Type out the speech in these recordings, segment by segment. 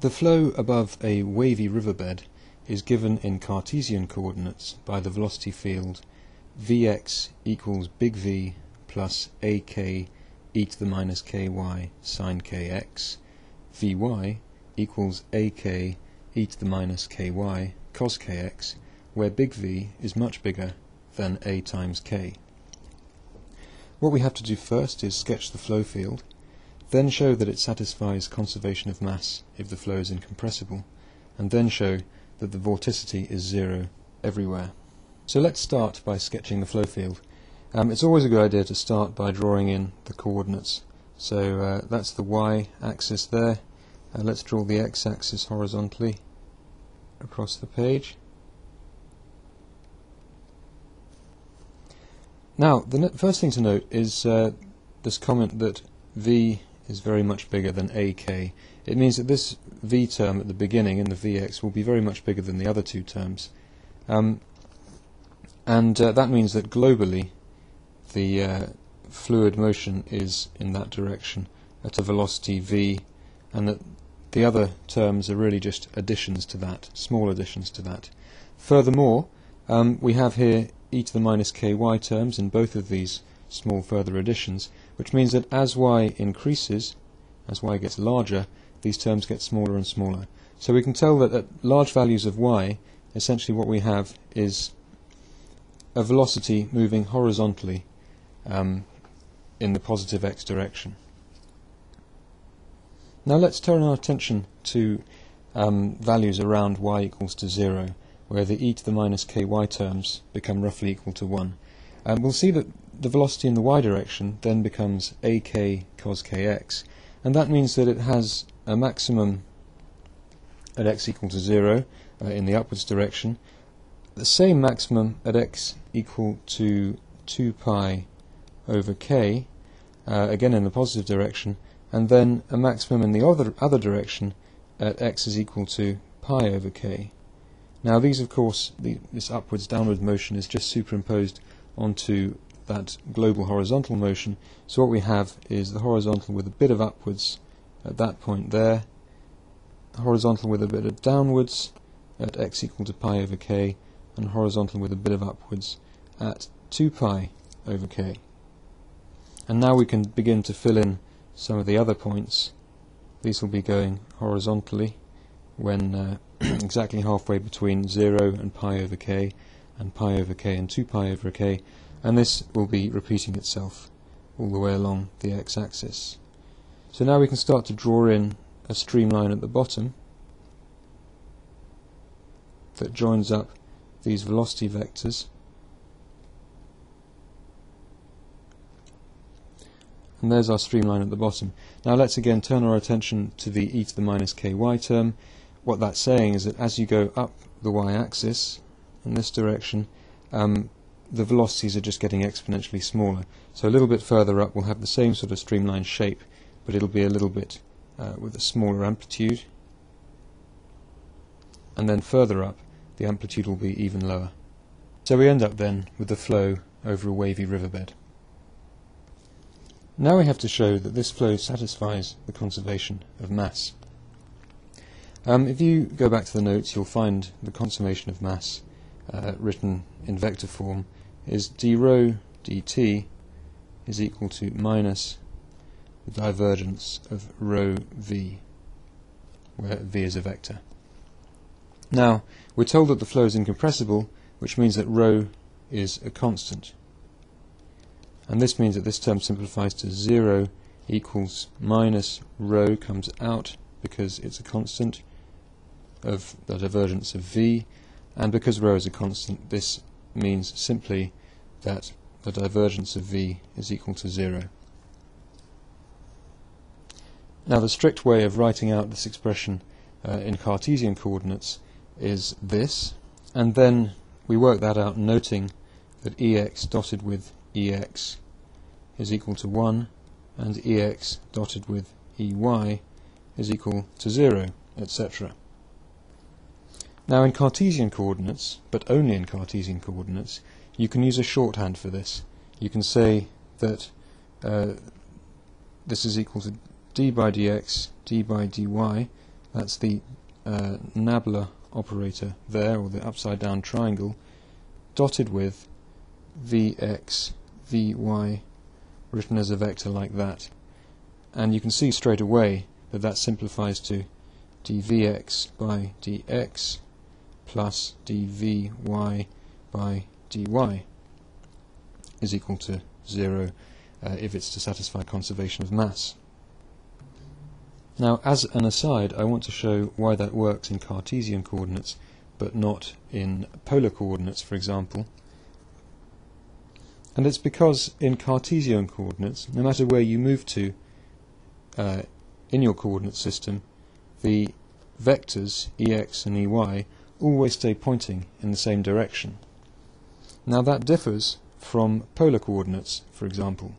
The flow above a wavy riverbed is given in Cartesian coordinates by the velocity field Vx equals big V plus ak e to the minus ky sine kx, Vy equals ak e to the minus ky cos kx, where big V is much bigger than a times k. What we have to do first is sketch the flow field, then show that it satisfies conservation of mass if the flow is incompressible, and then show that the vorticity is zero everywhere. So let's start by sketching the flow field. Um, it's always a good idea to start by drawing in the coordinates. So uh, that's the y-axis there. Uh, let's draw the x-axis horizontally across the page. Now, the first thing to note is uh, this comment that v is very much bigger than ak. It means that this v term at the beginning in the vx will be very much bigger than the other two terms. Um, and uh, that means that globally the uh, fluid motion is in that direction at a velocity v, and that the other terms are really just additions to that, small additions to that. Furthermore, um, we have here e to the minus ky terms in both of these small further additions, which means that as y increases, as y gets larger, these terms get smaller and smaller. So we can tell that at large values of y, essentially what we have is a velocity moving horizontally um, in the positive x direction. Now let's turn our attention to um, values around y equals to 0, where the e to the minus ky terms become roughly equal to 1. Um, we'll see that the velocity in the y direction then becomes ak cos kx, and that means that it has a maximum at x equal to 0 uh, in the upwards direction, the same maximum at x equal to 2 pi over k, uh, again in the positive direction, and then a maximum in the other, other direction at x is equal to pi over k. Now these, of course, the, this upwards downward motion is just superimposed onto that global horizontal motion. So what we have is the horizontal with a bit of upwards at that point there, the horizontal with a bit of downwards at x equal to pi over k, and horizontal with a bit of upwards at 2 pi over k. And now we can begin to fill in some of the other points. These will be going horizontally when uh, exactly halfway between 0 and pi over k, and pi over k and 2 pi over k, and this will be repeating itself all the way along the x-axis. So now we can start to draw in a streamline at the bottom that joins up these velocity vectors and there's our streamline at the bottom. Now let's again turn our attention to the e to the minus ky term. What that's saying is that as you go up the y-axis in this direction, um, the velocities are just getting exponentially smaller. So a little bit further up we'll have the same sort of streamline shape, but it'll be a little bit uh, with a smaller amplitude. And then further up the amplitude will be even lower. So we end up then with the flow over a wavy riverbed. Now we have to show that this flow satisfies the conservation of mass. Um, if you go back to the notes, you'll find the conservation of mass uh, written in vector form is d rho dt is equal to minus the divergence of rho v, where v is a vector. Now, we're told that the flow is incompressible, which means that rho is a constant. And this means that this term simplifies to 0 equals minus rho comes out because it's a constant of the divergence of v, and because rho is a constant, this means simply that the divergence of v is equal to 0. Now the strict way of writing out this expression uh, in Cartesian coordinates is this, and then we work that out noting that ex dotted with ex is equal to 1 and ex dotted with ey is equal to 0, etc. Now in Cartesian coordinates, but only in Cartesian coordinates, you can use a shorthand for this. You can say that uh, this is equal to d by dx, d by dy, That's the uh, nabla operator there, or the upside down triangle, dotted with Vx, Vy, written as a vector like that. And you can see straight away that that simplifies to dvx by dx plus dvy by dy is equal to 0 uh, if it's to satisfy conservation of mass. Now, as an aside, I want to show why that works in Cartesian coordinates, but not in polar coordinates, for example. And it's because in Cartesian coordinates, no matter where you move to uh, in your coordinate system, the vectors ex and ey always stay pointing in the same direction. Now that differs from polar coordinates, for example.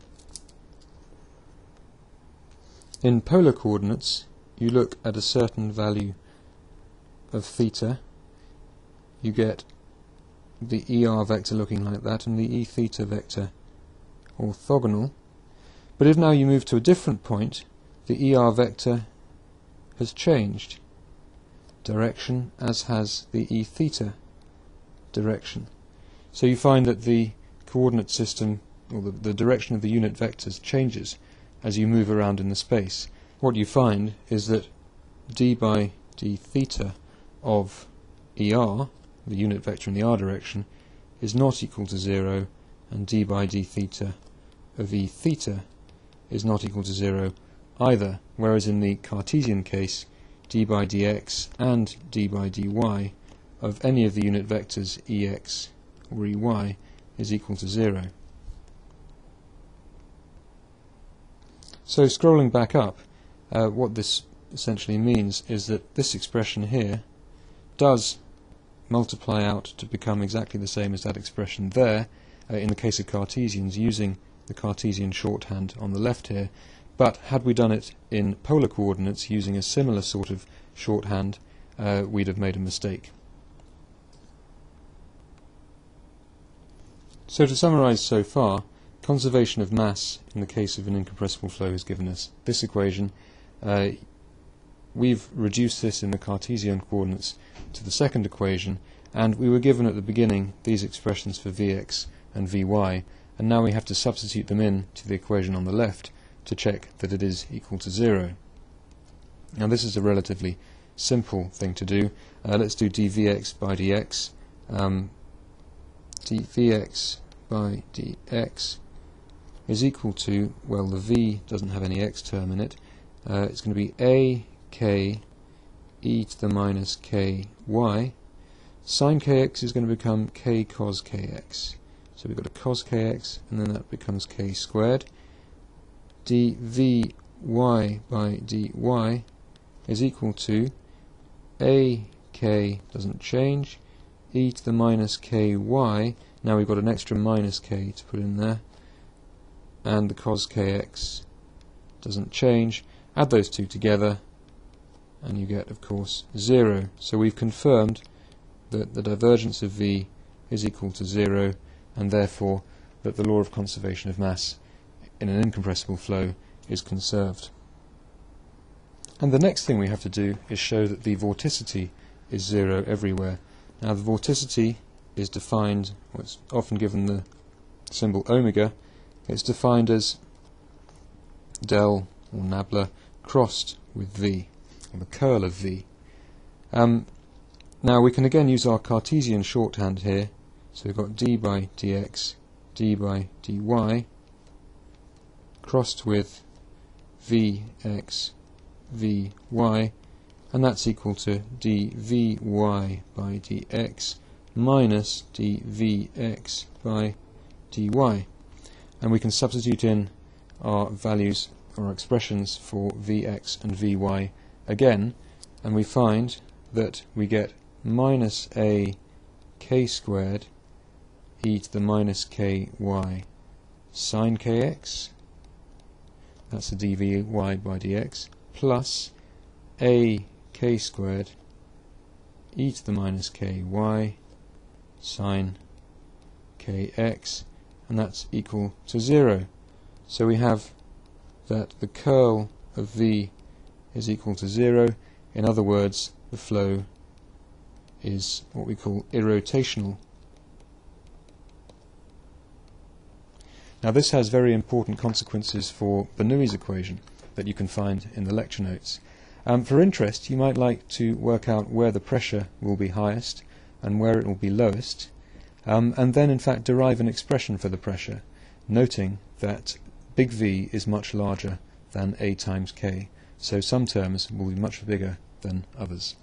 In polar coordinates, you look at a certain value of theta, you get the ER vector looking like that and the E theta vector orthogonal. But if now you move to a different point, the ER vector has changed direction as has the E theta direction. So you find that the coordinate system, or the, the direction of the unit vectors changes as you move around in the space. What you find is that d by d theta of ER, the unit vector in the r direction, is not equal to 0, and d by d theta of E theta is not equal to 0 either, whereas in the Cartesian case, d by dx and d by dy of any of the unit vectors ex or ey is equal to 0. So scrolling back up, uh, what this essentially means is that this expression here does multiply out to become exactly the same as that expression there, uh, in the case of Cartesians, using the Cartesian shorthand on the left here, but had we done it in polar coordinates using a similar sort of shorthand, uh, we'd have made a mistake. So to summarize so far, conservation of mass in the case of an incompressible flow has given us this equation. Uh, we've reduced this in the Cartesian coordinates to the second equation, and we were given at the beginning these expressions for Vx and Vy, and now we have to substitute them in to the equation on the left to check that it is equal to 0. Now this is a relatively simple thing to do. Uh, let's do dvx by dx. Um, dvx by dx is equal to, well the v doesn't have any x term in it, uh, it's going to be a k e to the minus k y. Sine kx is going to become k cos kx. So we've got a cos kx and then that becomes k squared dvy by dy is equal to ak doesn't change, e to the minus ky, now we've got an extra minus k to put in there, and the cos kx doesn't change. Add those two together, and you get, of course, 0. So we've confirmed that the divergence of v is equal to 0, and therefore that the law of conservation of mass in an incompressible flow is conserved. And the next thing we have to do is show that the vorticity is zero everywhere. Now the vorticity is defined, well, it's often given the symbol omega, it's defined as del or nabla crossed with v, or the curl of v. Um, now we can again use our Cartesian shorthand here, so we've got d by dx, d by dy, crossed with vx vy and that's equal to dvy by dx minus dvx by dy and we can substitute in our values or expressions for vx and vy again and we find that we get minus a k squared e to the minus ky sine kx that's the dvy by dx, plus a k squared e to the minus ky sine kx, and that's equal to 0. So we have that the curl of v is equal to 0, In other words, the flow is what we call irrotational. Now this has very important consequences for Bernoulli's equation that you can find in the lecture notes. Um, for interest, you might like to work out where the pressure will be highest and where it will be lowest, um, and then in fact derive an expression for the pressure, noting that big V is much larger than A times K, so some terms will be much bigger than others.